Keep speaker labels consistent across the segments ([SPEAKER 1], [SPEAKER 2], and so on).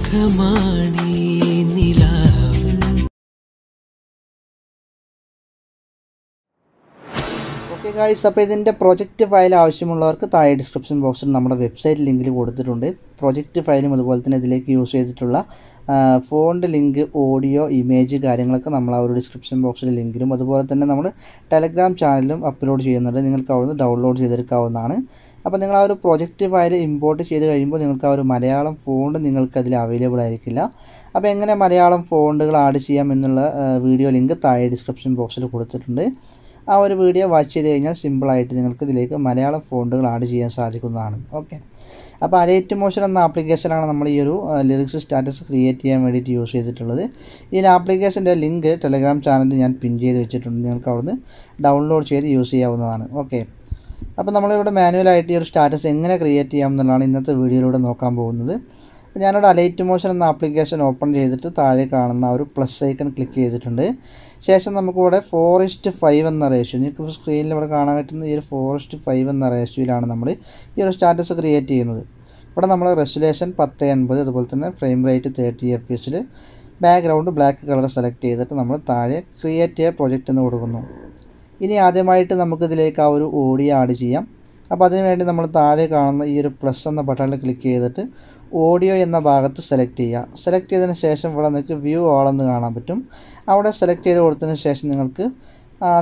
[SPEAKER 1] സുഖമാണീ നിലാവ്.
[SPEAKER 2] Okay guys അപ്പോൾ ഇതിന്റെ പ്രൊജക്റ്റ് ഫയൽ ആവശ്യമുള്ളവർക്ക് താഴെ ഡിസ്ക്രിപ്ഷൻ ബോക്സിൽ നമ്മുടെ വെബ്സൈറ്റ് ലിങ്കിൽ കൊടുത്തിട്ടുണ്ട്. പ്രൊജക്റ്റ് ഫയലും അതുപോലെ തന്നെ ഇതിലേക്ക് യൂസ് ചെയ്തിട്ടുള്ള ഫോണ്ട് ലിങ്ക് ഓഡിയോ ഇമേജ് കാര്യങ്ങളൊക്കെ നമ്മൾ ആ ഒരു ഡിസ്ക്രിപ്ഷൻ ബോക്സിൽ ലിങ്കിലും അതുപോലെ തന്നെ നമ്മൾ ടെലഗ്രാം ചാനലും അപ്ലോഡ് ചെയ്യുന്നുണ്ട്. നിങ്ങൾക്ക് അവിടുന്ന് ഡൗൺലോഡ് ചെയ്തെടുക്കാവുന്നതാണ്. അപ്പോൾ നിങ്ങൾ ആ ഒരു പ്രൊജക്റ്റ് ഫയൽ ഇമ്പോർട്ട് ചെയ്ത് കഴിയുമ്പോൾ നിങ്ങൾക്ക് ആ ഒരു മലയാളം ഫോണ്ട് നിങ്ങൾക്ക് അതിൽ അവൈലബിൾ ആയിരിക്കില്ല. അപ്പോൾ എങ്ങനെ മലയാളം ഫോണ്ടുകൾ ആഡ് ചെയ്യാം എന്നുള്ള വീഡിയോ ലിങ്ക് താഴെ ഡിസ്ക്രിപ്ഷൻ ബോക്സിൽ കൊടുത്തിട്ടുണ്ട്. ആ ഒരു വീഡിയോ വാച്ച് ചെയ്ത് കഴിഞ്ഞാൽ സിമ്പിളായിട്ട് നിങ്ങൾക്ക് ഇതിലേക്ക് മലയാളം ഫോണ്ടുകൾ ആഡ് ചെയ്യാൻ സാധിക്കുന്നതാണ്. ഓക്കെ അപ്പോൾ അലേറ്റ് മോഷൻ എന്ന ആപ്ലിക്കേഷനാണ് നമ്മൾ ഈ ഒരു ലിറിക്സ് സ്റ്റാറ്റസ് ക്രിയേറ്റ് ചെയ്യാൻ വേണ്ടിയിട്ട് യൂസ് ചെയ്തിട്ടുള്ളത്. ഈ ആപ്ലിക്കേഷന്റെ ലിങ്ക് ടെലഗ്രാം ചാനലിൽ ഞാൻ പിൻ ചെയ്ത് വെച്ചിട്ടുണ്ട്. നിങ്ങൾക്ക് അവിടുന്ന് ഡൗൺലോഡ് ചെയ്ത് യൂസ് ചെയ്യാവുന്നതാണ്. ഓക്കെ അപ്പോൾ നമ്മളിവിടെ മാനുവലായിട്ട് ഈ ഒരു സ്റ്റാറ്റസ് എങ്ങനെ ക്രിയേറ്റ് ചെയ്യാം എന്നുള്ളതാണ് ഇന്നത്തെ വീഡിയോയിലൂടെ നോക്കാൻ പോകുന്നത്. അപ്പോൾ ഞാനിവിടെ അലൈറ്റ് മോഷൻ എന്ന ആപ്ലിക്കേഷൻ ഓപ്പൺ ചെയ്തിട്ട് താഴെ കാണുന്ന ഒരു പ്ലസ് ഐക്കൺ ക്ലിക്ക് ചെയ്തിട്ടുണ്ട്. ശേഷം നമുക്കിവിടെ ഫോറസ്റ്റ് ഫൈവ് എന്ന റേഷ്യോ നിങ്ങൾക്ക് സ്ക്രീനിൽ ഇവിടെ കാണാൻ പറ്റുന്ന ഈ ഒരു ഫോറസ്റ്റ് ഫൈവ് എന്ന റേഷ്യോയിലാണ് നമ്മൾ ഈ ഒരു സ്റ്റാറ്റസ് ക്രിയേറ്റ് ചെയ്യുന്നത്. ഇവിടെ നമ്മൾ റെസുലേഷൻ പത്ത് എൺപത് അതുപോലെ തന്നെ frame rate thirty f p എസിൽ ബാക്ക്ഗ്രൗണ്ട് ബ്ലാക്ക് കളർ സെലക്ട് ചെയ്തിട്ട് നമ്മൾ താഴെ ക്രിയേറ്റ് എ പ്രൊജക്റ്റ് എന്ന് കൊടുക്കുന്നു. ഇനി ആദ്യമായിട്ട് നമുക്കിതിലേക്ക് ആ ഒരു ഓഡിയോ ആഡ് ചെയ്യാം. അപ്പോൾ അതിനുവേണ്ടി നമ്മൾ താഴെ കാണുന്ന ഈ ഒരു പ്ലസ് എന്ന ബട്ടണിൽ ക്ലിക്ക് ചെയ്തിട്ട് ഓഡിയോ എന്ന ഭാഗത്ത് സെലക്ട് ചെയ്യുക. സെലക്ട് ചെയ്തതിന് ശേഷം ഇവിടെ നിങ്ങൾക്ക് വ്യൂ ഓൾ എന്ന് കാണാൻ പറ്റും. അവിടെ സെലക്ട് ചെയ്ത് കൊടുത്തതിന് ശേഷം നിങ്ങൾക്ക്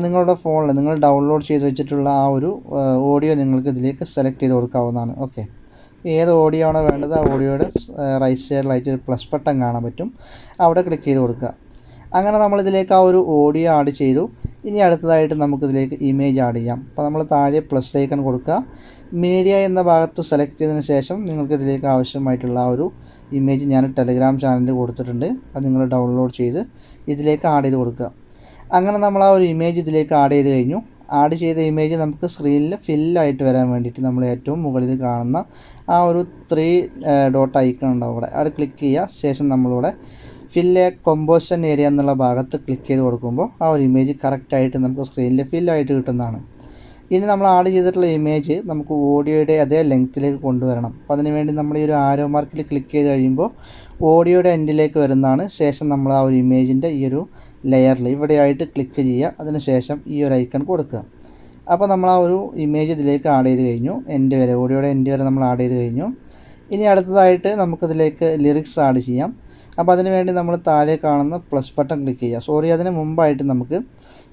[SPEAKER 2] നിങ്ങളുടെ ഫോണിൽ നിങ്ങൾ ഡൗൺലോഡ് ചെയ്ത് വെച്ചിട്ടുള്ള ആ ഒരു ഓഡിയോ നിങ്ങൾക്ക് ഇതിലേക്ക് സെലക്ട് ചെയ്ത് കൊടുക്കാവുന്നതാണ്. ഓക്കെ ഏത് ഓഡിയോ ആണോ വേണ്ടത് ആ ഓഡിയോയുടെ റൈറ്റ് സൈഡിലായിട്ട് ഒരു പ്ലസ് ബട്ടൺ കാണാൻ പറ്റും. അവിടെ ക്ലിക്ക് ചെയ്ത് കൊടുക്കുക. അങ്ങനെ നമ്മളിതിലേക്ക് ആ ഒരു ഓഡിയോ ആഡ് ചെയ്തു. ഇനി അടുത്തതായിട്ട് നമുക്കിതിലേക്ക് ഇമേജ് ആഡ് ചെയ്യാം. അപ്പോൾ നമ്മൾ താഴെ പ്ലസ് ഐക്കൺ കൊടുക്കുക. മീഡിയ എന്ന ഭാഗത്ത് സെലക്ട് ചെയ്തതിന് ശേഷം നിങ്ങൾക്ക് ഇതിലേക്ക് ആവശ്യമായിട്ടുള്ള ആ ഒരു ഇമേജ് ഞാൻ ടെലിഗ്രാം ചാനലിൽ കൊടുത്തിട്ടുണ്ട്. അത് നിങ്ങൾ ഡൗൺലോഡ് ചെയ്ത് ഇതിലേക്ക് ആഡ് ചെയ്ത് കൊടുക്കുക. അങ്ങനെ നമ്മൾ ആ ഒരു ഇമേജ് ഇതിലേക്ക് ആഡ് ചെയ്ത് കഴിഞ്ഞു. ആഡ് ചെയ്ത ഇമേജ് നമുക്ക് സ്ക്രീനിൽ ഫില്ലായിട്ട് വരാൻ വേണ്ടിയിട്ട് നമ്മൾ ഏറ്റവും മുകളിൽ കാണുന്ന ആ ഒരു ത്രീ ഡോട്ട് ഐക്കൺ ഉണ്ടാവും അവിടെ. അത് ക്ലിക്ക് ചെയ്യുക. ശേഷം നമ്മളിവിടെ ഫില്ല് കൊമ്പോഷൻ ഏരിയ എന്നുള്ള ഭാഗത്ത് ക്ലിക്ക് ചെയ്ത് കൊടുക്കുമ്പോൾ ആ ഒരു ഇമേജ് കറക്റ്റായിട്ട് നമുക്ക് സ്ക്രീനിൽ ഫില്ലായിട്ട് കിട്ടുന്നതാണ്. ഇനി നമ്മൾ ആഡ് ചെയ്തിട്ടുള്ള ഇമേജ് നമുക്ക് ഓഡിയോയുടെ അതേ ലെങ്ത്തിലേക്ക് കൊണ്ടുവരണം. അപ്പോൾ അതിന് വേണ്ടി നമ്മൾ ഈ ഒരു ആരോ മാർക്കിൽ ക്ലിക്ക് ചെയ്ത് കഴിയുമ്പോൾ ഓഡിയോയുടെ എൻഡിലേക്ക് വരുന്നതാണ്. ശേഷം നമ്മൾ ആ ഒരു ഇമേജിന്റെ ഈ ഒരു ലെയറിൽ ഇവിടെയായിട്ട് ക്ലിക്ക് ചെയ്യുക. അതിന് ശേഷം ഈ ഒരു ഐക്കൺ കൊടുക്കുക. അപ്പോൾ നമ്മൾ ആ ഒരു ഇമേജ് ഇതിലേക്ക് ആഡ് ചെയ്ത് കഴിഞ്ഞു. എൻഡ് വരെ ഓഡിയോയുടെ എൻഡ് വരെ നമ്മൾ ആഡ് ചെയ്ത് കഴിഞ്ഞു. ഇനി അടുത്തതായിട്ട് നമുക്കിതിലേക്ക് ലിറിക്സ് ആഡ് ചെയ്യാം. അപ്പോൾ അതിന് വേണ്ടി നമ്മൾ താഴെ കാണുന്ന പ്ലസ് ബട്ടൺ ക്ലിക്ക് ചെയ്യുക. സോറി അതിന് മുമ്പായിട്ട് നമുക്ക്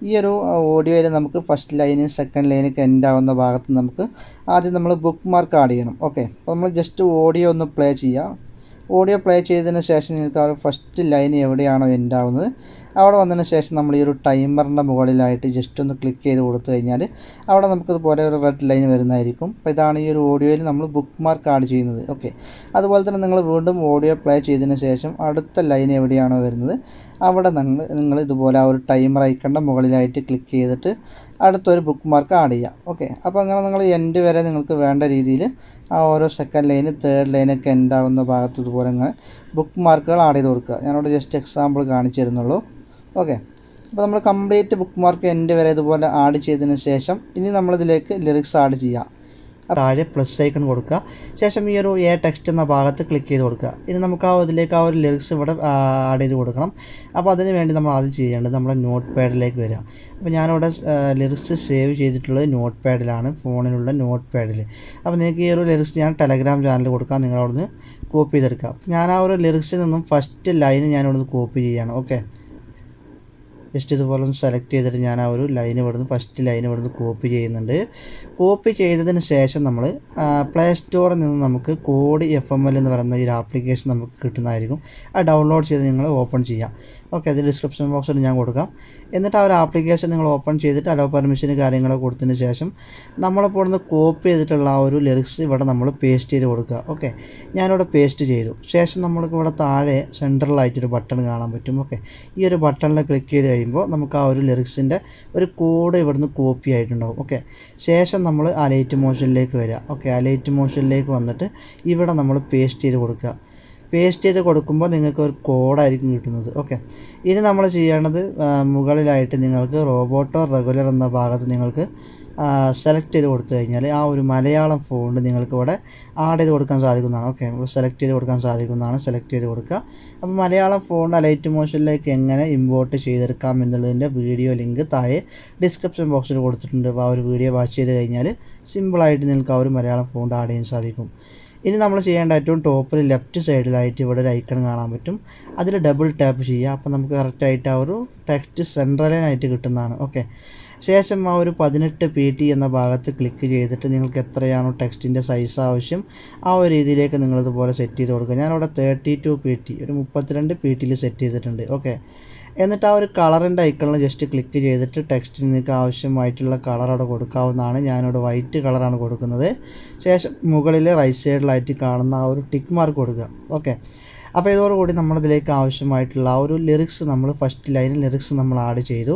[SPEAKER 2] ഈ ഒരു ഓഡിയോയിൽ നമുക്ക് ഫസ്റ്റ് ലൈന് സെക്കൻഡ് ലൈനൊക്കെ എൻഡ് ആവുന്ന ഭാഗത്ത് നമുക്ക് ആദ്യം നമ്മൾ ബുക്ക് മാർക്ക് ആഡ് ചെയ്യണം. ഓക്കെ അപ്പോൾ നമ്മൾ ജസ്റ്റ് ഓഡിയോ ഒന്ന് പ്ലേ ചെയ്യുക. ഓഡിയോ പ്ലേ ചെയ്തതിന് ശേഷം നിങ്ങൾക്ക് ആ ഫസ്റ്റ് ലൈൻ എവിടെയാണോ എൻഡ് ആവുന്നത് അവിടെ വന്നതിന് ശേഷം നമ്മൾ ഈ ഒരു ടൈമറിന്റെ മുകളിലായിട്ട് ജസ്റ്റ് ഒന്ന് ക്ലിക്ക് ചെയ്ത് കൊടുത്തു കഴിഞ്ഞാൽ അവിടെ നമുക്കിതുപോലെ ഒരു റെഡ് ലൈൻ വരുന്നതായിരിക്കും. അപ്പോൾ ഇതാണ് ഈ ഒരു ഓഡിയോയിൽ നമ്മൾ ബുക്ക് മാർക്ക് ആഡ് ചെയ്യുന്നത്. ഓക്കെ അതുപോലെ തന്നെ നിങ്ങൾ വീണ്ടും ഓഡിയോ പ്ലേ ചെയ്തതിന് ശേഷം അടുത്ത ലൈൻ എവിടെയാണോ വരുന്നത് അവിടെ നിങ്ങൾ നിങ്ങൾ ഇതുപോലെ ആ ഒരു ടൈമർ ഐക്കണ്ട മുകളിലായിട്ട് ക്ലിക്ക് ചെയ്തിട്ട് അടുത്തൊരു ബുക്ക് മാർക്ക് ആഡ് ചെയ്യാം ഓക്കെ അപ്പോൾ അങ്ങനെ നിങ്ങൾ എൻഡ് വരെ നിങ്ങൾക്ക് വേണ്ട രീതിയിൽ ആ ഓരോ സെക്കൻഡ് ലൈന് തേർഡ് ലൈനൊക്കെ എൻഡ് ആവുന്ന ഭാഗത്ത് ഇതുപോലെ നിങ്ങൾ ബുക്ക് മാർക്കുകൾ ആഡ് ചെയ്ത് കൊടുക്കുക. ഞാനിവിടെ ജസ്റ്റ് എക്സാമ്പിൾ കാണിച്ചു തരുന്നുള്ളൂ. ഓക്കെ അപ്പോൾ നമ്മൾ കംപ്ലീറ്റ് ബുക്ക് മാർക്ക് എൻഡ് വരെ ഇതുപോലെ ആഡ് ചെയ്തതിന് ശേഷം ഇനി നമ്മളിതിലേക്ക് ലിറിക്സ് ആഡ് ചെയ്യാം. താഴെ പ്ലസ് ഐക്കൺ കൊടുക്കുക. ശേഷം ഈ ഒരു എ ടെക്സ്റ്റ് എന്ന ഭാഗത്ത് ക്ലിക്ക് ചെയ്ത് കൊടുക്കുക. ഇനി നമുക്ക് ആ ഇതിലേക്ക് ആ ഒരു ലിറിക്സ് ഇവിടെ ആഡ് ചെയ്ത് കൊടുക്കണം. അപ്പോൾ അതിന് വേണ്ടി നമ്മൾ ആദ്യം ചെയ്യേണ്ടത് നമ്മുടെ നോട്ട് പാഡിലേക്ക് വരിക. അപ്പോൾ ഞാനിവിടെ ലിറിക്സ് സേവ് ചെയ്തിട്ടുള്ളത് നോട്ട് പാഡിലാണ് ഫോണിലുള്ള നോട്ട് പാഡിൽ അപ്പോൾ നിങ്ങൾക്ക് ഈ ഒരു ലിറിക്സ് ഞാൻ ടെലഗ്രാം ചാനൽ കൊടുക്കാം. നിങ്ങൾ അവിടുന്ന് കോപ്പി ചെയ്തെടുക്കുക ഞാൻ ആ ഒരു ലിറിക്സിൽ നിന്നും ഫസ്റ്റ് ലൈന് ഞാൻ ഇവിടുന്ന് കോപ്പി ചെയ്യുകയാണ് ഓക്കെ ജസ്റ്റ് ഇതുപോലെ ഒന്ന് സെലക്ട് ചെയ്തിട്ട് ഞാൻ ആ ഒരു ലൈൻ ഇവിടുന്ന് ഫസ്റ്റ് ലൈൻ ഇവിടുന്ന് കോപ്പി ചെയ്യുന്നുണ്ട്. കോപ്പി ചെയ്തതിന് ശേഷം നമ്മൾ പ്ലേ സ്റ്റോറിൽ നിന്ന് നമുക്ക് കോഡ് എഫ് എം എൽ എന്ന് പറയുന്ന ഒരു ആപ്ലിക്കേഷൻ നമുക്ക് കിട്ടുന്നതായിരിക്കും. അത് ഡൗൺലോഡ് ചെയ്ത് നിങ്ങൾ ഓപ്പൺ ചെയ്യാം. ഓക്കെ അത് ഡിസ്ക്രിപ്ഷൻ ബോക്സിൽ ഞാൻ കൊടുക്കാം. എന്നിട്ട് ആ ഒരു ആപ്ലിക്കേഷൻ നിങ്ങൾ ഓപ്പൺ ചെയ്തിട്ട് അലോ പെർമിഷന് കാര്യങ്ങളൊക്കെ കൊടുത്തതിന് ശേഷം നമ്മളിപ്പോൾ ഇവിടുന്ന് കോപ്പി ചെയ്തിട്ടുള്ള ആ ഒരു ലിറിക്സ് ഇവിടെ നമ്മൾ പേസ്റ്റ് ചെയ്ത് കൊടുക്കുക. ഓക്കെ ഞാനിവിടെ പേസ്റ്റ് ചെയ്തു. ശേഷം നമ്മൾക്ക് ഇവിടെ താഴെ സെൻട്രലായിട്ടൊരു ബട്ടൺ കാണാൻ പറ്റും. ഓക്കെ ഈ ഒരു ബട്ടണിൽ ക്ലിക്ക് ചെയ്ത് കഴിയുമ്പോൾ നമുക്ക് ആ ഒരു ലിറിക്സിന്റെ ഒരു കോഡ് ഇവിടുന്ന് കോപ്പി ആയിട്ടുണ്ടാവും. ഓക്കെ ശേഷം നമ്മൾ അലൈറ്റ് മോഷനിലേക്ക് വരിക. ഓക്കെ അലൈറ്റ് മോഷനിലേക്ക് വന്നിട്ട് ഇവിടെ നമ്മൾ പേസ്റ്റ് ചെയ്ത് കൊടുക്കുക. പേസ്റ്റ് ചെയ്ത് കൊടുക്കുമ്പോൾ നിങ്ങൾക്ക് ഒരു കോഡായിരിക്കും കിട്ടുന്നത്. ഓക്കെ ഇനി നമ്മൾ ചെയ്യേണ്ടത് മുകളിലായിട്ട് നിങ്ങൾക്ക് റോബോട്ടോ റെഗുലർ എന്ന ഭാഗത്ത് നിങ്ങൾക്ക് സെലക്ട് ചെയ്ത് കൊടുത്തു കഴിഞ്ഞാൽ ആ ഒരു മലയാളം ഫോണ്ട് നിങ്ങൾക്ക് ഇവിടെ ആഡ് ചെയ്ത് കൊടുക്കാൻ സാധിക്കുന്നതാണ്. ഓക്കെ സെലക്ട് ചെയ്ത് കൊടുക്കാൻ സാധിക്കുന്നതാണ്. സെലക്ട് ചെയ്ത് കൊടുക്കുക. അപ്പോൾ മലയാളം ഫോണ്ട് ലൈറ്റ് മോഷനിലേക്ക് എങ്ങനെ ഇമ്പോർട്ട് ചെയ്തെടുക്കാം എന്നുള്ളതിന്റെ വീഡിയോ ലിങ്ക് താഴെ ഡിസ്ക്രിപ്ഷൻ ബോക്സിൽ കൊടുത്തിട്ടുണ്ട്. അപ്പോൾ ആ ഒരു വീഡിയോ വാച്ച് ചെയ്ത് കഴിഞ്ഞാൽ സിമ്പിളായിട്ട് നിങ്ങൾക്ക് ആ ഒരു മലയാളം ഫോണ്ട് ആഡ് ചെയ്യാൻ സാധിക്കും. ഇനി നമ്മൾ ചെയ്യേണ്ട ഏറ്റവും ടോപ്പിൽ ലെഫ്റ്റ് സൈഡിലായിട്ട് ഇവിടെ ഒരു ഐക്കൺ കാണാൻ പറ്റും. അതിൽ ഡബിൾ ടാപ്പ് ചെയ്യുക അപ്പോൾ നമുക്ക് കറക്റ്റായിട്ട് ആ ഒരു ടെക്സ്റ്റ് സെൻട്രലൈനായിട്ട് കിട്ടുന്നതാണ്. ഓക്കെ ശേഷം ആ ഒരു പതിനെട്ട് പി ടി എന്ന ഭാഗത്ത് ക്ലിക്ക് ചെയ്തിട്ട് നിങ്ങൾക്ക് എത്രയാണോ ടെക്സ്റ്റിന്റെ സൈസ് ആവശ്യം ആ ഒരു രീതിയിലേക്ക് നിങ്ങളിതുപോലെ സെറ്റ് ചെയ്ത് കൊടുക്കുക. ഞാനിവിടെ തേർട്ടി ടു പി ടി ഒരു മുപ്പത്തിരണ്ട് പി ടിയിൽ സെറ്റ് ചെയ്തിട്ടുണ്ട്. ഓക്കെ എന്നിട്ട് ആ ഒരു കളറിന്റെ ഐക്കണിൽ ജസ്റ്റ് ക്ലിക്ക് ചെയ്തിട്ട് ടെക്സ്റ്റിന് നിങ്ങൾക്ക് ആവശ്യമായിട്ടുള്ള കളർ അവിടെ കൊടുക്കാവുന്നതാണ്. ഞാനിവിടെ വൈറ്റ് കളറാണ് കൊടുക്കുന്നത്. ശേഷം മുകളിൽ റൈറ്റ് സൈഡിലായിട്ട് കാണുന്ന ആ ഒരു ടിക്ക് മാർക്ക് കൊടുക്കുക. ഓക്കെ അപ്പോൾ ഇതോടുകൂടി നമ്മളിതിലേക്ക് ആവശ്യമായിട്ടുള്ള ആ ഒരു ലിറിക്സ് നമ്മൾ ഫസ്റ്റ് ലൈനിൽ ലിറിക്സ് നമ്മൾ ആഡ് ചെയ്തു.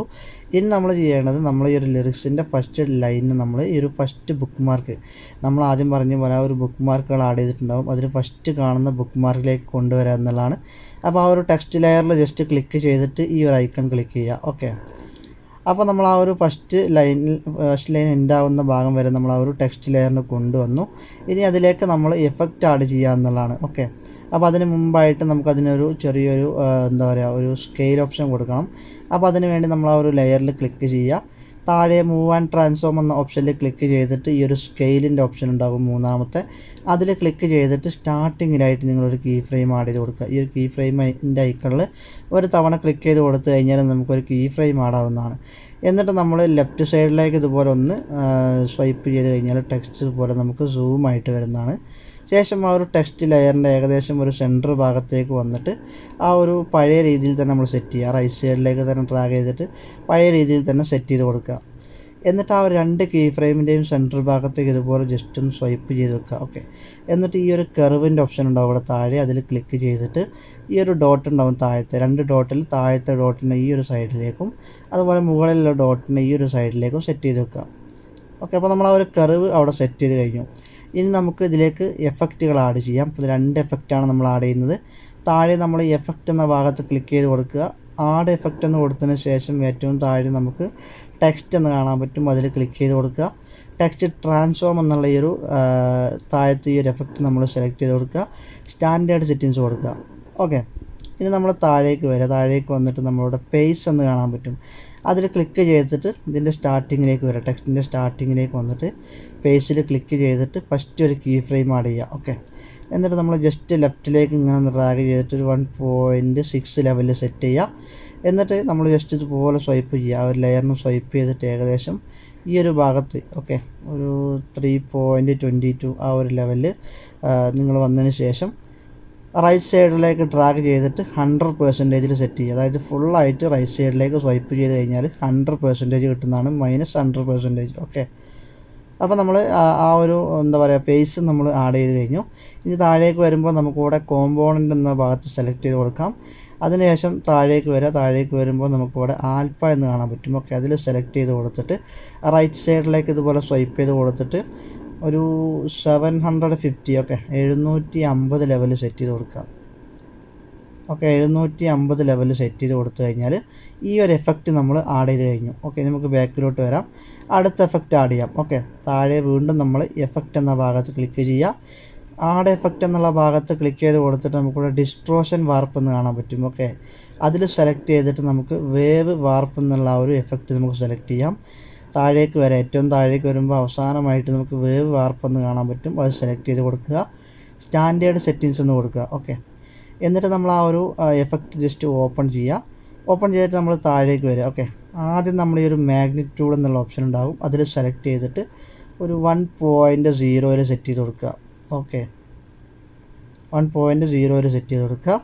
[SPEAKER 2] ഇനി നമ്മൾ ചെയ്യേണ്ടത് നമ്മൾ ഈ ഒരു ലിറിക്സിന്റെ ഫസ്റ്റ് ലൈനിന് നമ്മൾ ഈ ഒരു ഫസ്റ്റ് ബുക്ക് മാർക്ക് നമ്മൾ ആദ്യം പറഞ്ഞ പോലെ ആ ഒരു ബുക്ക് മാർക്കുകൾ ആഡ് ചെയ്തിട്ടുണ്ടാകും അതിൽ ഫസ്റ്റ് കാണുന്ന ബുക്ക് മാർക്കിലേക്ക് കൊണ്ടുവരിക എന്നുള്ളതാണ് അപ്പോൾ ആ ഒരു ടെക്സ്റ്റ് ലെയറിൽ ജസ്റ്റ് ക്ലിക്ക് ചെയ്തിട്ട് ഈ ഒരു ഐക്കൺ ക്ലിക്ക് ചെയ്യുക. ഓക്കെ അപ്പോൾ നമ്മൾ ആ ഒരു ഫസ്റ്റ് ലൈനിൽ ഫസ്റ്റ് ലൈൻ എൻഡ് ആവുന്ന ഭാഗം വരെ നമ്മൾ ആ ഒരു ടെക്സ്റ്റ് ലെയറിന് കൊണ്ടുവന്നു. ഇനി അതിലേക്ക് നമ്മൾ എഫക്റ്റ് ആഡ് ചെയ്യുക എന്നുള്ളതാണ്. ഓക്കെ അപ്പോൾ അതിന് മുമ്പായിട്ട് നമുക്കതിനൊരു ചെറിയൊരു എന്താ പറയുക ഒരു സ്കെയിൽ ഓപ്ഷൻ കൊടുക്കണം. അപ്പോൾ അതിന് വേണ്ടി നമ്മൾ ആ ഒരു ലെയറിൽ ക്ലിക്ക് ചെയ്യുക. താഴെ മൂവ് ആൻഡ് ട്രാൻസ്ഫോം എന്ന ഓപ്ഷനിൽ ക്ലിക്ക് ചെയ്തിട്ട് ഈ ഒരു സ്കെയിലിന്റെ ഓപ്ഷൻ ഉണ്ടാകും മൂന്നാമത്തെ. അതിൽ ക്ലിക്ക് ചെയ്തിട്ട് സ്റ്റാർട്ടിങ്ങിലായിട്ട് നിങ്ങളൊരു കീ ഫ്രെയിം ആഡ് ചെയ്ത് കൊടുക്കുക. ഈ ഒരു കീ ഫ്രെയിമിന്റെ ഐക്കണിൽ ഒരു തവണ ക്ലിക്ക് ചെയ്ത് കൊടുത്തു കഴിഞ്ഞാൽ നമുക്കൊരു കീ ഫ്രെയിം ആടാവുന്നതാണ് എന്നിട്ട് നമ്മൾ ലെഫ്റ്റ് സൈഡിലേക്ക് ഇതുപോലെ ഒന്ന് സ്വൈപ്പ് ചെയ്ത് കഴിഞ്ഞാൽ ടെക്സ്റ്റ് ഇതുപോലെ നമുക്ക് സൂം ആയിട്ട് വരുന്നതാണ്. ശേഷം ആ ഒരു ടെക്സ്റ്റ് ലെയറിന്റെ ഏകദേശം ഒരു സെന്റർ ഭാഗത്തേക്ക് വന്നിട്ട് ആ ഒരു പഴയ രീതിയിൽ തന്നെ നമ്മൾ സെറ്റ് ചെയ്യുക. റൈറ്റ് സൈഡിലേക്ക് തന്നെ ഡ്രാഗ് ചെയ്തിട്ട് പഴയ രീതിയിൽ തന്നെ സെറ്റ് ചെയ്ത് കൊടുക്കുക. എന്നിട്ട് ആ രണ്ട് കീ ഫ്രെയിമിന്റെയും സെന്റർ ഭാഗത്തേക്ക് ഇതുപോലെ ജസ്റ്റ് ഒന്ന് സ്വൈപ്പ് ചെയ്ത് വെക്കുക. ഓക്കെ എന്നിട്ട് ഈ ഒരു കെർവിന്റെ ഓപ്ഷൻ ഉണ്ടാവും അവിടെ താഴെ. അതിൽ ക്ലിക്ക് ചെയ്തിട്ട് ഈ ഒരു ഡോട്ട് ഉണ്ടാവും താഴത്തെ. രണ്ട് ഡോട്ടിൽ താഴത്തെ ഡോട്ടിനെ ഈ ഒരു സൈഡിലേക്കും അതുപോലെ മുകളിലുള്ള ഡോട്ടിനെ ഈ ഒരു സൈഡിലേക്കും സെറ്റ് ചെയ്ത് വെക്കുക. ഓക്കെ അപ്പോൾ നമ്മൾ ആ ഒരു കർവ് അവിടെ സെറ്റ് ചെയ്ത് കഴിഞ്ഞു. ഇനി നമുക്ക് ഇതിലേക്ക് എഫക്റ്റുകൾ ആഡ് ചെയ്യാം. അപ്പോൾ രണ്ട് എഫക്റ്റാണ് നമ്മൾ ആഡ് ചെയ്യുന്നത്. താഴെ നമ്മൾ എഫക്റ്റ് എന്ന ഭാഗത്ത് ക്ലിക്ക് ചെയ്ത് കൊടുക്കുക. ആഡ് എഫക്റ്റ് എന്ന് കൊടുത്തതിന് ശേഷം ഏറ്റവും താഴെ നമുക്ക് ടെക്സ്റ്റ് എന്ന് കാണാൻ പറ്റും. അതിൽ ക്ലിക്ക് ചെയ്ത് കൊടുക്കുക. ടെക്സ്റ്റ് ട്രാൻസ്ഫോം എന്നുള്ള ഈ ഒരു താഴത്ത് ഈ ഒരു എഫക്റ്റ് നമ്മൾ സെലക്ട് ചെയ്ത് കൊടുക്കുക. സ്റ്റാൻഡേർഡ് സെറ്റിങ്സ് കൊടുക്കുക. ഓക്കെ ഇനി നമ്മൾ താഴേക്ക് വരിക. താഴേക്ക് വന്നിട്ട് നമ്മളിവിടെ പേസ് എന്ന് കാണാൻ പറ്റും. അതിൽ ക്ലിക്ക് ചെയ്തിട്ട് ഇതിന്റെ സ്റ്റാർട്ടിങ്ങിലേക്ക് വരിക. ടെക്സ്റ്റിന്റെ സ്റ്റാർട്ടിങ്ങിലേക്ക് വന്നിട്ട് പേസിൽ ക്ലിക്ക് ചെയ്തിട്ട് ഫസ്റ്റ് ഒരു കീ ഫ്രെയിം ആഡ് ചെയ്യുക. ഓക്കെ എന്നിട്ട് നമ്മൾ ജസ്റ്റ് ലെഫ്റ്റിലേക്ക് ഇങ്ങനെ ഡ്രാഗ് ചെയ്തിട്ട് ഒരു വൺ പോയിന്റ് സിക്സ് ലെവലിൽ സെറ്റ് ചെയ്യുക. എന്നിട്ട് നമ്മൾ ജസ്റ്റ് ഇതുപോലെ സ്വൈപ്പ് ചെയ്യുക. ഒരു ലെയറിന് സ്വൈപ്പ് ചെയ്തിട്ട് ഏകദേശം ഈ ഒരു ഭാഗത്ത് ഓക്കെ ഒരു ത്രീ പോയിന്റ് ട്വന്റി ടു ആ ഒരു ലെവലിൽ നിങ്ങൾ വന്നതിന് ശേഷം റൈറ്റ് സൈഡിലേക്ക് ഡ്രാഗ് ചെയ്തിട്ട് ഹൺഡ്രഡ് പെർസെന്റേജിൽ സെറ്റ് ചെയ്യുക. അതായത് ഫുള്ളായിട്ട് റൈറ്റ് സൈഡിലേക്ക് സ്വൈപ്പ് ചെയ്ത് കഴിഞ്ഞാൽ ഹൺഡ്രഡ് പെർസെന്റേജ് കിട്ടുന്നതാണ് മൈനസ് ഹൺഡ്രഡ് പെർസെന്റേജ് ഓക്കെ അപ്പോൾ നമ്മൾ ആ ഒരു എന്താ പറയുക പേസ് നമ്മൾ ആഡ് ചെയ്ത് കഴിഞ്ഞു. ഇനി താഴേക്ക് വരുമ്പോൾ നമുക്ക് ഇവിടെ കോമ്പോണന്റ് എന്ന ഭാഗത്ത് സെലക്ട് ചെയ്ത് കൊടുക്കാം. അതിനുശേഷം താഴേക്ക് വരിക താഴേക്ക് വരുമ്പോൾ നമുക്കിവിടെ ആൽപ്പ എന്ന് കാണാൻ പറ്റും. ഓക്കെ അതിൽ സെലക്ട് ചെയ്ത് കൊടുത്തിട്ട് റൈറ്റ് സൈഡിലേക്ക് ഇതുപോലെ സ്വൈപ്പ് ചെയ്ത് കൊടുത്തിട്ട് ഒരു സെവൻ ഹൺഡ്രഡ് ഫിഫ്റ്റി ഓക്കെ എഴുന്നൂറ്റി അമ്പത് ലെവൽ സെറ്റ് ചെയ്ത് കൊടുക്കുക ഓക്കെ എഴുന്നൂറ്റി അമ്പത് ലെവൽ സെറ്റ് ചെയ്ത് കൊടുത്തു കഴിഞ്ഞാൽ ഈ ഒരു എഫക്റ്റ് നമ്മൾ ആഡ് ചെയ്ത് കഴിഞ്ഞു. ഓക്കെ നമുക്ക് ബാക്കിലോട്ട് വരാം. അടുത്ത എഫക്റ്റ് ആഡ് ചെയ്യാം. ഓക്കെ താഴെ വീണ്ടും നമ്മൾ എഫക്റ്റ് എന്ന ഭാഗത്ത് ക്ലിക്ക് ചെയ്യുക. ആഡ് എഫക്റ്റ് എന്നുള്ള ഭാഗത്ത് ക്ലിക്ക് ചെയ്ത് കൊടുത്തിട്ട് നമുക്കിവിടെ ഡിസ്ട്രോഷൻ വാർപ്പ് എന്ന് കാണാൻ പറ്റും. ഓക്കെ അതിൽ സെലക്ട് ചെയ്തിട്ട് നമുക്ക് വേവ് വാർപ്പ് എന്നുള്ള ഒരു എഫക്റ്റ് നമുക്ക് സെലക്ട് ചെയ്യാം. താഴേക്ക് വരാം. ഏറ്റവും താഴേക്ക് വരുമ്പോൾ അവസാനമായിട്ട് നമുക്ക് വേവ് വാർപ്പ് എന്ന് കാണാൻ പറ്റും. അത് സെലക്ട് ചെയ്ത് കൊടുക്കുക. സ്റ്റാൻഡേർഡ് സെറ്റിങ്സ് എന്ന് കൊടുക്കുക. ഓക്കെ എന്നിട്ട് നമ്മൾ ആ ഒരു എഫക്റ്റ് ജസ്റ്റ് ഓപ്പൺ ചെയ്യുക ഓപ്പൺ ചെയ്തിട്ട് നമ്മൾ താഴേക്ക് വരിക. ഓക്കെ ആദ്യം നമ്മൾ ഈ ഒരു മാഗ്നിറ്റ്യൂഡ് എന്നുള്ള ഓപ്ഷൻ ഉണ്ടാകും അതിൽ സെലക്ട് ചെയ്തിട്ട് ഒരു വൺ പോയിന്റ് സീറോ വരെ സെറ്റ് ചെയ്ത് കൊടുക്കുക. ഓക്കെ വൺ പോയിന്റ് സീറോ വരെ സെറ്റ് ചെയ്ത് കൊടുക്കുക.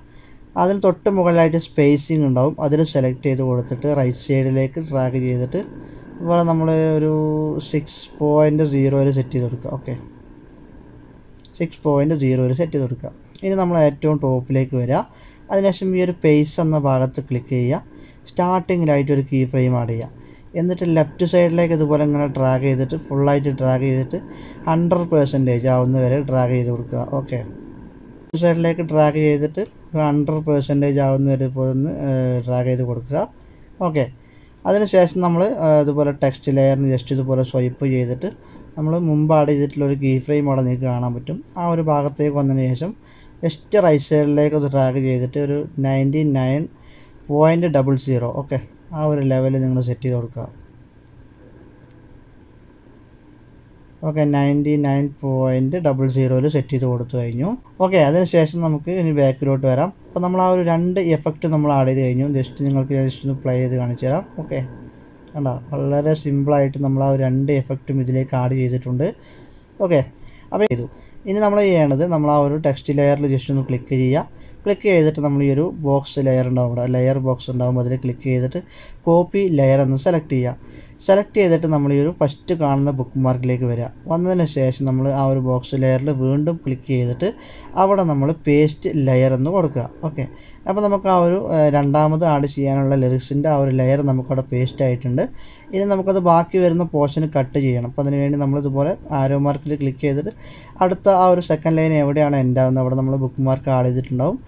[SPEAKER 2] അതിൽ തൊട്ട് മുകളിലായിട്ട് സ്പേസിങ് ഉണ്ടാവും. അതിൽ സെലക്ട് ചെയ്ത് കൊടുത്തിട്ട് റൈറ്റ് സൈഡിലേക്ക് ട്രാക്ക് ചെയ്തിട്ട് ഇതുപോലെ നമ്മൾ ഒരു സിക്സ് പോയിന്റ് സീറോ വരെ സെറ്റ് ചെയ്ത് കൊടുക്കുക. ഓക്കെ സിക്സ് പോയിന്റ് സീറോ വരെ സെറ്റ് ചെയ്ത് കൊടുക്കുക. ഇനി നമ്മൾ ഏറ്റവും ടോപ്പിലേക്ക് വരിക അതിനുശേഷം ഈ ഒരു പേസ് എന്ന ഭാഗത്ത് ക്ലിക്ക് ചെയ്യുക. സ്റ്റാർട്ടിങ്ങിലായിട്ട് ഒരു കീ ഫ്രെയിം ആഡ് ചെയ്യുക. എന്നിട്ട് ലെഫ്റ്റ് സൈഡിലേക്ക് ഇതുപോലെ ഇങ്ങനെ ഡ്രാഗ് ചെയ്തിട്ട് ഫുള്ളായിട്ട് ഡ്രാഗ് ചെയ്തിട്ട് ഹൺഡ്രഡ് പെർസെന്റേജ് ആവുന്ന വരെ ഡ്രാഗ് ചെയ്ത് കൊടുക്കുക. ഓക്കെ ലെഫ്റ്റ് സൈഡിലേക്ക് ഡ്രാഗ് ചെയ്തിട്ട് ഹൺഡ്രഡ് പെർസെന്റേജ് ആവുന്ന വരെ ഇപ്പോൾ ഒന്ന് ഡ്രാഗ് ചെയ്ത് കൊടുക്കുക. ഓക്കെ അതിനുശേഷം നമ്മൾ ഇതുപോലെ ടെക്സ്റ്റ് ലെയറിന് ജസ്റ്റ് ഇതുപോലെ സ്വൈപ്പ് ചെയ്തിട്ട് നമ്മൾ മുമ്പ് ആഡ് ചെയ്തിട്ടുള്ള ഒരു കീ ഫ്രെയിം അവിടെ നിങ്ങൾക്ക് കാണാൻ പറ്റും. ആ ഒരു ഭാഗത്തേക്ക് വന്നതിന് ശേഷം ജസ്റ്റ് റൈറ്റ് ഒന്ന് ഡ്രാഗ് ചെയ്തിട്ട് ഒരു ninety nine point double zero okay ആ ഒരു ലെവലിൽ നിങ്ങൾ സെറ്റ് ചെയ്ത് കൊടുക്കുക okay ninety nine point double സീറോയിൽ സെറ്റ് ചെയ്ത് കൊടുത്തു കഴിഞ്ഞു. ഓക്കെ അതിനുശേഷം നമുക്ക് ഇനി ബാക്കിലോട്ട് വരാം. അപ്പോൾ നമ്മൾ ആ ഒരു രണ്ട് എഫക്റ്റ് നമ്മൾ ആഡ് ചെയ്ത് കഴിഞ്ഞു. ജസ്റ്റ് നിങ്ങൾക്ക് ജസ്റ്റ് ഒന്ന് പ്ലേ ചെയ്ത് കാണിച്ചു തരാം. ഓക്കെ കണ്ട? വളരെ സിമ്പിളായിട്ട് നമ്മൾ ആ രണ്ട് എഫക്റ്റും ഇതിലേക്ക് ആഡ് ചെയ്തിട്ടുണ്ട്. ഓക്കെ അപ്പോൾ ചെയ്തു ഇനി നമ്മൾ ചെയ്യേണ്ടത് നമ്മൾ ആ ഒരു ടെക്സ്റ്റ് ലെയറിൽ ജസ്റ്റ് ഒന്ന് ക്ലിക്ക് ചെയ്യുക. ക്ലിക്ക് ചെയ്തിട്ട് നമ്മൾ ഈ ഒരു ബോക്സ് ലെയർ ഉണ്ടാവും ഇവിടെ. ലെയർ ബോക്സ് ഉണ്ടാകുമ്പോൾ അതിൽ ക്ലിക്ക് ചെയ്തിട്ട് കോപ്പി ലെയർ എന്ന് സെലക്ട് ചെയ്യുക. സെലക്ട് ചെയ്തിട്ട് നമ്മൾ ഈ ഒരു ഫസ്റ്റ് കാണുന്ന ബുക്ക് മാർക്കിലേക്ക് വരിക. വന്നതിന് ശേഷം നമ്മൾ ആ ഒരു ബോക്സ് ലെയറിൽ വീണ്ടും ക്ലിക്ക് ചെയ്തിട്ട് അവിടെ നമ്മൾ പേസ്റ്റ് ലെയർ എന്ന് കൊടുക്കുക. ഓക്കെ അപ്പോൾ നമുക്ക് ആ ഒരു രണ്ടാമത് ആഡ് ചെയ്യാനുള്ള ലിറിക്സിന്റെ ആ ഒരു ലെയർ നമുക്കവിടെ പേസ്റ്റ് ആയിട്ടുണ്ട്. ഇനി നമുക്കത് ബാക്കി വരുന്ന പോർഷന് കട്ട് ചെയ്യണം. അപ്പോൾ അതിനുവേണ്ടി നമ്മളിതുപോലെ ആരോ മാർക്കിൽ ക്ലിക്ക് ചെയ്തിട്ട് അടുത്ത ആ ഒരു സെക്കൻഡ് ലൈൻ എവിടെയാണ് എൻഡ് ആവുന്നത്? അവിടെ നമ്മൾ ബുക്ക് മാർക്ക് ആഡ് ചെയ്തിട്ടുണ്ടാവും.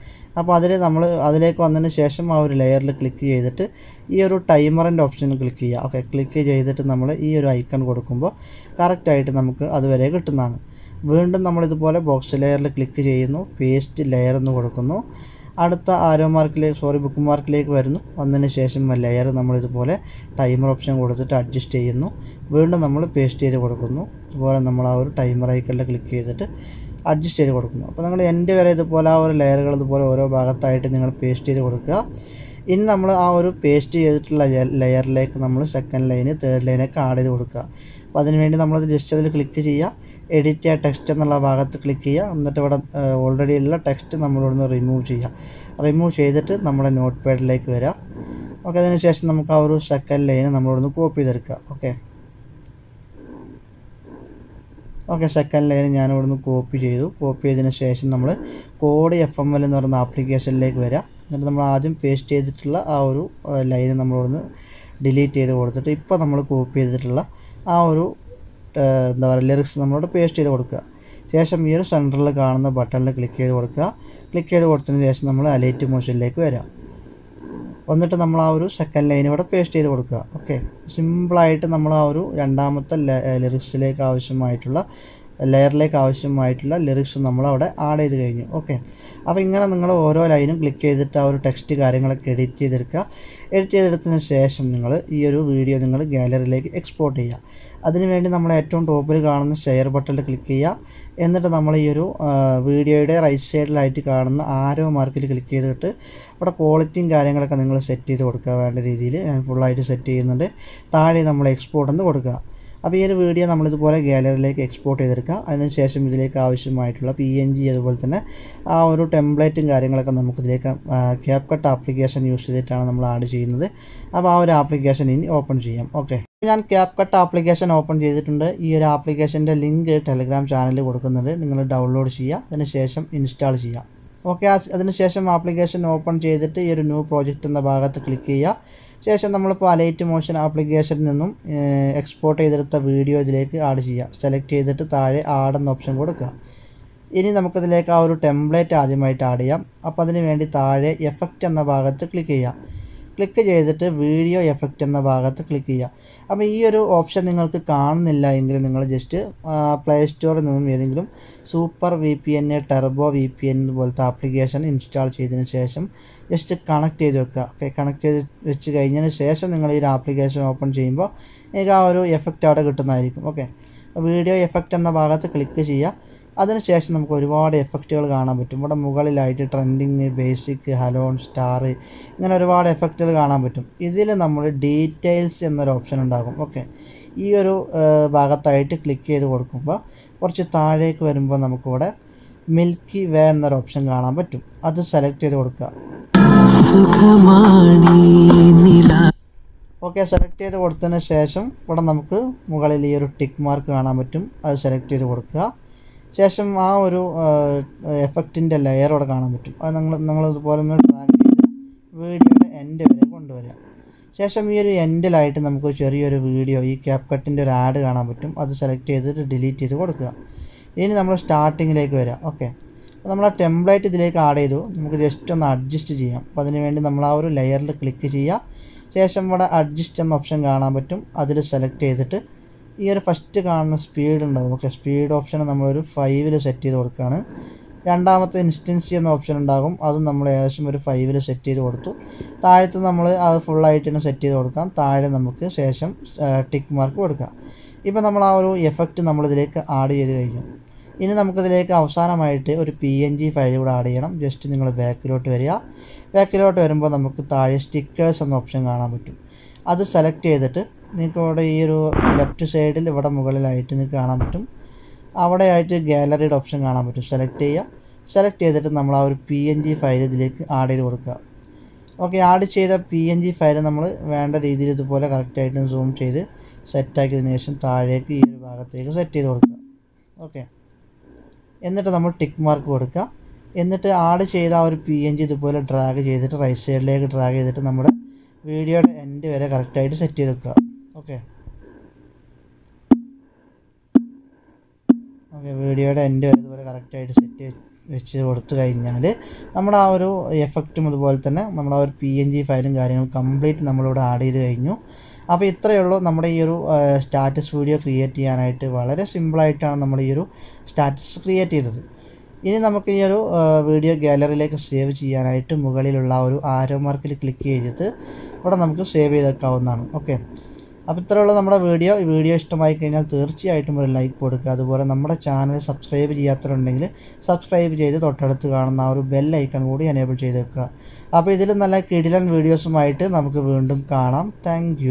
[SPEAKER 2] അപ്പോൾ അതിൽ നമ്മൾ അതിലേക്ക് വന്നതിന് ശേഷം ആ ഒരു ലെയറിൽ ക്ലിക്ക് ചെയ്തിട്ട് ഈ ഒരു ടൈമറിന്റെ ഓപ്ഷനിൽ ക്ലിക്ക് ചെയ്യുക. ഓക്കെ ക്ലിക്ക് ചെയ്തിട്ട് നമ്മൾ ഈ ഒരു ഐക്കൺ കൊടുക്കുമ്പോൾ കറക്റ്റായിട്ട് നമുക്ക് അതുവരെ കിട്ടുന്നതാണ്. വീണ്ടും നമ്മളിതുപോലെ ബോക്സ് ലെയറിൽ ക്ലിക്ക് ചെയ്യുന്നു പേസ്റ്റ് ലെയർ എന്ന് കൊടുക്കുന്നു. അടുത്ത ആരോ മാർക്കിലേക്ക് സോറി ബുക്ക് മാർക്കിലേക്ക് വരുന്നു. വന്നതിന് ശേഷം ലെയർ നമ്മളിതുപോലെ ടൈമർ ഓപ്ഷൻ കൊടുത്തിട്ട് അഡ്ജസ്റ്റ് ചെയ്യുന്നു. വീണ്ടും നമ്മൾ പേസ്റ്റ് ചെയ്ത് കൊടുക്കുന്നു. അതുപോലെ നമ്മൾ ആ ഒരു ടൈമർ ഐക്കണിൽ ക്ലിക്ക് ചെയ്തിട്ട് അഡ്ജസ്റ്റ് ചെയ്ത് കൊടുക്കുന്നു. അപ്പോൾ നിങ്ങൾ എന്റെ വരെ ഇതുപോലെ ആ ഒരു ലെയറുകൾ ഇതുപോലെ ഓരോ ഭാഗത്തായിട്ട് നിങ്ങൾ പേസ്റ്റ് ചെയ്ത് കൊടുക്കുക. ഇനി നമ്മൾ ആ ഒരു പേസ്റ്റ് ചെയ്തിട്ടുള്ള ലെയറിലേക്ക് നമ്മൾ സെക്കൻഡ് ലൈന് തേർഡ് ലൈനൊക്കെ ആഡ് ചെയ്ത് കൊടുക്കുക. അപ്പോൾ അതിനുവേണ്ടി നമ്മളത് ജസ്റ്റ് അതിൽ ക്ലിക്ക് ചെയ്യുക. എഡിറ്റ് ചെയ്യുക ടെക്സ്റ്റ് എന്നുള്ള ഭാഗത്ത് ക്ലിക്ക് ചെയ്യുക. എന്നിട്ട് ഇവിടെ ഓൾറെഡി ഉള്ള ടെക്സ്റ്റ് നമ്മളിവിടുന്ന് റിമൂവ് ചെയ്യുക റിമൂവ് ചെയ്തിട്ട് നമ്മുടെ നോട്ട് പാഡിലേക്ക് വരിക ഓക്കെ അതിനുശേഷം നമുക്ക് ആ ഒരു സെക്കൻഡ് ലൈന് നമ്മളിവിടുന്ന് കോപ്പി ചെയ്തെടുക്കുക. ഓക്കെ ഓക്കെ സെക്കൻഡ് ലൈൻ ഞാൻ ഇവിടുന്ന് കോപ്പി ചെയ്തു. കോപ്പി ചെയ്തതിന് ശേഷം നമ്മൾ കോഡ് എഫ് എം എൽ എന്ന് പറയുന്ന ആപ്ലിക്കേഷനിലേക്ക് വരിക എന്നിട്ട് നമ്മൾ ആദ്യം പേസ്റ്റ് ചെയ്തിട്ടുള്ള ആ ഒരു ലൈന് നമ്മളിവിടുന്ന് ഡിലീറ്റ് ചെയ്ത് കൊടുത്തിട്ട് ഇപ്പോൾ നമ്മൾ കോപ്പി ചെയ്തിട്ടുള്ള ആ ഒരു എന്താ പറയുക ലിറിക്സ് നമ്മളോട് പേസ്റ്റ് ചെയ്ത് കൊടുക്കുക. ശേഷം ഈ ഒരു സെന്ററിൽ കാണുന്ന ബട്ടണിൽ ക്ലിക്ക് ചെയ്ത് കൊടുക്കുക. ക്ലിക്ക് ചെയ്ത് കൊടുത്തതിന് ശേഷം നമ്മൾ അലൈറ്റ് മോഷനിലേക്ക് വരാം വന്നിട്ട് നമ്മൾ ആ ഒരു സെക്കൻഡ് ലൈൻ ഇവിടെ പേസ്റ്റ് ചെയ്ത് കൊടുക്കുക. ഓക്കെ സിമ്പിളായിട്ട് നമ്മൾ ആ ഒരു രണ്ടാമത്തെ ലിറിക്സിലേക്ക് ആവശ്യമായിട്ടുള്ള ലെയറിലേക്ക് ആവശ്യമായിട്ടുള്ള ലിറിക്സ് നമ്മൾ അവിടെ ആഡ് ചെയ്ത് കഴിഞ്ഞു. ഓക്കെ അപ്പോൾ ഇങ്ങനെ നിങ്ങൾ ഓരോ ലൈനും ക്ലിക്ക് ചെയ്തിട്ട് ആ ഒരു ടെക്സ്റ്റ് കാര്യങ്ങളൊക്കെ എഡിറ്റ് ചെയ്തെടുക്കുക. എഡിറ്റ് ചെയ്തെടുത്തതിന് ശേഷം നിങ്ങൾ ഈ ഒരു വീഡിയോ നിങ്ങൾ ഗാലറിയിലേക്ക് എക്സ്പോർട്ട് ചെയ്യുക. അതിനുവേണ്ടി നമ്മൾ ഏറ്റവും ടോപ്പിൽ കാണുന്ന ഷെയർ ബട്ടണിൽ ക്ലിക്ക് ചെയ്യുക. എന്നിട്ട് നമ്മൾ ഈ ഒരു വീഡിയോയുടെ റൈറ്റ് സൈഡിലായിട്ട് കാണുന്ന ആരോ മാർക്കിൽ ക്ലിക്ക് ചെയ്തിട്ട് ഇവിടെ ക്വാളിറ്റിയും കാര്യങ്ങളൊക്കെ നിങ്ങൾ സെറ്റ് ചെയ്ത് കൊടുക്കുക വേണ്ട രീതിയിൽ ഞാൻ ഫുള്ളായിട്ട് സെറ്റ് ചെയ്യുന്നുണ്ട്. താഴെ നമ്മൾ എക്സ്പോർട്ട് എന്ന് കൊടുക്കുക. അപ്പോൾ ഈ ഒരു വീഡിയോ നമ്മളിതുപോലെ ഗാലറിയിലേക്ക് എക്സ്പോർട്ട് ചെയ്തെടുക്കുക. അതിനുശേഷം ഇതിലേക്ക് ആവശ്യമായിട്ടുള്ള പി എൻ ജി അതുപോലെ തന്നെ ആ ഒരു ടെംപ്ലേറ്റും കാര്യങ്ങളൊക്കെ നമുക്കിതിലേക്ക് ക്യാപ് കട്ട് ആപ്ലിക്കേഷൻ യൂസ് ചെയ്തിട്ടാണ് നമ്മൾ ആഡ് ചെയ്യുന്നത്. അപ്പോൾ ആ ഒരു ആപ്ലിക്കേഷൻ ഇനി ഓപ്പൺ ചെയ്യാം. ഓക്കെ ഞാൻ ക്യാപ് കട്ട് ആപ്ലിക്കേഷൻ ഓപ്പൺ ചെയ്തിട്ടുണ്ട്. ഈ ഒരു ആപ്ലിക്കേഷന്റെ ലിങ്ക് ടെലഗ്രാം ചാനലിൽ കൊടുക്കുന്നുണ്ട്. നിങ്ങൾ ഡൗൺലോഡ് ചെയ്യുക. അതിനുശേഷം ഇൻസ്റ്റാൾ ചെയ്യുക. ഓക്കെ അതിനുശേഷം ആപ്ലിക്കേഷൻ ഓപ്പൺ ചെയ്തിട്ട് ഈ ഒരു ന്യൂ പ്രോജക്റ്റ് എന്ന ഭാഗത്ത് ക്ലിക്ക് ചെയ്യുക. ശേഷം നമ്മളിപ്പോൾ അലൈറ്റ് മോഷൻ ആപ്ലിക്കേഷനിൽ നിന്നും എക്സ്പോർട്ട് ചെയ്തെടുത്ത വീഡിയോ ഇതിലേക്ക് ആഡ് ചെയ്യുക സെലക്ട് ചെയ്തിട്ട് താഴെ ആഡ് എന്ന ഓപ്ഷൻ കൊടുക്കുക. ഇനി നമുക്കിതിലേക്ക് ആ ഒരു ടെംപ്ലേറ്റ് ആദ്യമായിട്ട് ആഡ് ചെയ്യാം. അപ്പോൾ അതിന് വേണ്ടി താഴെ എഫക്റ്റ് എന്ന ഭാഗത്ത് ക്ലിക്ക് ചെയ്യുക ക്ലിക്ക് ചെയ്തിട്ട് വീഡിയോ എഫക്റ്റ് എന്ന ഭാഗത്ത് ക്ലിക്ക് ചെയ്യുക. അപ്പോൾ ഈ ഒരു ഓപ്ഷൻ നിങ്ങൾക്ക് കാണുന്നില്ല എങ്കിൽ നിങ്ങൾ ജസ്റ്റ് പ്ലേ സ്റ്റോറിൽ നിന്നും ഏതെങ്കിലും super V P N turbo V P N പോലത്തെ ആപ്ലിക്കേഷൻ ഇൻസ്റ്റാൾ ചെയ്തതിന് ശേഷം ജസ്റ്റ് കണക്ട് ചെയ്ത് വെക്കുക. ഓക്കെ കണക്ട് ചെയ്ത് വെച്ച് കഴിഞ്ഞതിന് ശേഷം നിങ്ങൾ ഈ ഒരു ആപ്ലിക്കേഷൻ ഓപ്പൺ ചെയ്യുമ്പോൾ നിങ്ങൾക്ക് ആ ഒരു എഫക്റ്റ് അവിടെ കിട്ടുന്നതായിരിക്കും. ഓക്കെ വീഡിയോ എഫക്റ്റ് എന്ന ഭാഗത്ത് ക്ലിക്ക് ചെയ്യുക. അതിനുശേഷം നമുക്ക് ഒരുപാട് എഫക്റ്റുകൾ കാണാൻ പറ്റും. ഇവിടെ മുകളിലായിട്ട് ട്രെൻഡിങ് ബേസിക് ഹലോൺ സ്റ്റാർ ഇങ്ങനെ ഒരുപാട് എഫക്റ്റുകൾ കാണാൻ പറ്റും. ഇതിൽ നമ്മൾ ഡീറ്റെയിൽസ് എന്നൊരു ഓപ്ഷൻ ഉണ്ടാകും. ഓക്കെ ഈ ഒരു ഭാഗത്തായിട്ട് ക്ലിക്ക് ചെയ്ത് കൊടുക്കുമ്പോൾ കുറച്ച് താഴേക്ക് വരുമ്പോൾ നമുക്കിവിടെ മിൽക്കി വേ എന്നൊരു ഓപ്ഷൻ കാണാൻ പറ്റും. അത് സെലക്ട് ചെയ്ത് കൊടുക്കുക. ഓക്കെ സെലക്ട് ചെയ്ത് കൊടുത്തതിന് ശേഷം ഇവിടെ നമുക്ക് മുകളിൽ ഈ ഒരു ടിക്ക് മാർക്ക് കാണാൻ പറ്റും. അത് സെലക്ട് ചെയ്ത് കൊടുക്കുക. ശേഷം ആ ഒരു എഫക്റ്റിന്റെ ലെയർ അവിടെ കാണാൻ പറ്റും. അത് നിങ്ങൾ ഇതുപോലെ ഒന്ന് ഡ്രാഗ് ചെയ്ത് വീഡിയോയുടെ എൻഡ് വരെ കൊണ്ടുവരിക ശേഷം ഈ ഒരു എൻഡിലായിട്ട് നമുക്ക് ചെറിയൊരു വീഡിയോ ഈ ക്യാപ് കട്ടിന്റെ ഒരു ആഡ് കാണാൻ പറ്റും. അത് സെലക്ട് ചെയ്തിട്ട് ഡിലീറ്റ് ചെയ്ത് കൊടുക്കുക. ഇനി നമ്മൾ സ്റ്റാർട്ടിങ്ങിലേക്ക് വരാം. ഓക്കെ അപ്പോൾ നമ്മൾ ആ ടെംപ്ലേറ്റ് ഇതിലേക്ക് ആഡ് ചെയ്തു. നമുക്ക് ജസ്റ്റ് ഒന്ന് അഡ്ജസ്റ്റ് ചെയ്യാം. അപ്പോൾ അതിന് വേണ്ടി നമ്മൾ ആ ഒരു ലെയറിൽ ക്ലിക്ക് ചെയ്യുക. ശേഷം ഇവിടെ അഡ്ജസ്റ്റ് എന്ന ഓപ്ഷൻ കാണാൻ പറ്റും. അതിൽ സെലക്ട് ചെയ്തിട്ട് ഈ ഒരു ഫസ്റ്റ് കാണുന്ന സ്പീഡ് ഉണ്ടാവും. ഓക്കെ സ്പീഡ് ഓപ്ഷൻ നമ്മളൊരു ഫൈവിൽ സെറ്റ് ചെയ്ത് കൊടുക്കുകയാണ് രണ്ടാമത്തെ ഇൻസ്റ്റൻസി എന്ന ഓപ്ഷൻ ഉണ്ടാകും. അതും നമ്മൾ ഏകദേശം ഒരു ഫൈവിൽ സെറ്റ് ചെയ്ത് കൊടുത്തു. താഴത്ത് നമ്മൾ അത് ഫുള്ളായിട്ട് തന്നെ സെറ്റ് ചെയ്ത് കൊടുക്കാം. താഴെ നമുക്ക് ശേഷം ടിക്ക് മാർക്ക് കൊടുക്കാം. ഇപ്പോൾ നമ്മൾ ആ ഒരു എഫക്റ്റ് നമ്മളിതിലേക്ക് ആഡ് ചെയ്ത് കഴിഞ്ഞു. ഇനി നമുക്കിതിലേക്ക് അവസാനമായിട്ട് ഒരു പി എൻ ജി ഫയൽ കൂടെ ആഡ് ചെയ്യണം. ജസ്റ്റ് നിങ്ങൾ ബാക്കിലോട്ട് വരിക. ബാക്കിലോട്ട് വരുമ്പോൾ നമുക്ക് താഴെ സ്റ്റിക്കേഴ്സ് എന്ന ഓപ്ഷൻ കാണാൻ പറ്റും. അത് സെലക്ട് ചെയ്തിട്ട് നിങ്ങൾക്ക് ഇവിടെ ഈ ഒരു ലെഫ്റ്റ് സൈഡിൽ ഇവിടെ മുകളിലായിട്ട് നിങ്ങൾക്ക് കാണാൻ പറ്റും. അവിടെ ആയിട്ട് ഗാലറിയുടെ ഓപ്ഷൻ കാണാൻ പറ്റും. സെലക്ട് ചെയ്യുക. സെലക്ട് ചെയ്തിട്ട് നമ്മൾ ആ ഒരു പി എൻ ജി ഫയൽ ഇതിലേക്ക് ആഡ് ചെയ്ത് കൊടുക്കുക. ഓക്കെ ആഡ് ചെയ്ത പി എൻ ജി ഫയൽ നമ്മൾ വേണ്ട രീതിയിൽ ഇതുപോലെ കറക്റ്റായിട്ട് സൂം ചെയ്ത് സെറ്റാക്കിയതിന് ശേഷം താഴേക്ക് ഈ ഒരു ഭാഗത്തേക്ക് സെറ്റ് ചെയ്ത് കൊടുക്കുക. ഓക്കെ എന്നിട്ട് നമ്മൾ ടിക്ക് മാർക്ക് കൊടുക്കുക. എന്നിട്ട് ആഡ് ചെയ്ത ആ ഒരു പി എൻ ജി ഇതുപോലെ ഡ്രാഗ് ചെയ്തിട്ട് റൈറ്റ് സൈഡിലേക്ക് ഡ്രാഗ് ചെയ്തിട്ട് നമ്മുടെ വീഡിയോയുടെ എൻഡ് വരെ കറക്റ്റായിട്ട് സെറ്റ് ചെയ്ത് വെക്കുക. ഓക്കെ. ഓക്കെ വീഡിയോയുടെ എൻഡ് വരെ ഇതുപോലെ കറക്റ്റായിട്ട് സെറ്റ് വെച്ച് കൊടുത്തു കഴിഞ്ഞാൽ നമ്മുടെ ആ ഒരു എഫക്റ്റും അതുപോലെ തന്നെ നമ്മുടെ ആ ഒരു പി എൻ ജി ഫയലും കാര്യങ്ങളും കംപ്ലീറ്റ് നമ്മളിവിടെ ആഡ് ചെയ്ത് കഴിഞ്ഞു. അപ്പോൾ ഇത്രയേ ഉള്ളൂ നമ്മുടെ ഈ ഒരു സ്റ്റാറ്റസ് വീഡിയോ ക്രിയേറ്റ് ചെയ്യാനായിട്ട് വളരെ സിമ്പിളായിട്ടാണ് നമ്മൾ ഈ ഒരു സ്റ്റാറ്റസ് ക്രിയേറ്റ് ചെയ്തത്. ഇനി നമുക്ക് ഈ ഒരു വീഡിയോ ഗാലറിയിലേക്ക് സേവ് ചെയ്യാനായിട്ട് മുകളിലുള്ള ഒരു ആരോ മാർക്കിൽ ക്ലിക്ക് ചെയ്തിട്ട് ഇവിടെ നമുക്ക് സേവ് ചെയ്തേക്കാവുന്നതാണ് ഓക്കെ. അപ്പോൾ ഇത്രയുള്ള നമ്മുടെ വീഡിയോ. ഈ വീഡിയോ ഇഷ്ടമായി കഴിഞ്ഞാൽ തീർച്ചയായിട്ടും ഒരു ലൈക്ക് കൊടുക്കുക. അതുപോലെ നമ്മുടെ ചാനൽ സബ്സ്ക്രൈബ് ചെയ്യാത്തവരുണ്ടെങ്കിൽ സബ്സ്ക്രൈബ് ചെയ്ത് തൊട്ടടുത്ത് കാണുന്ന ആ ഒരു ബെൽ ഐക്കൺ കൂടി എനേബിൾ ചെയ്ത് വെക്കുക അപ്പോൾ ഇതിൽ നല്ല കിടിലൻ വീഡിയോസുമായിട്ട് നമുക്ക് വീണ്ടും കാണാം. താങ്ക്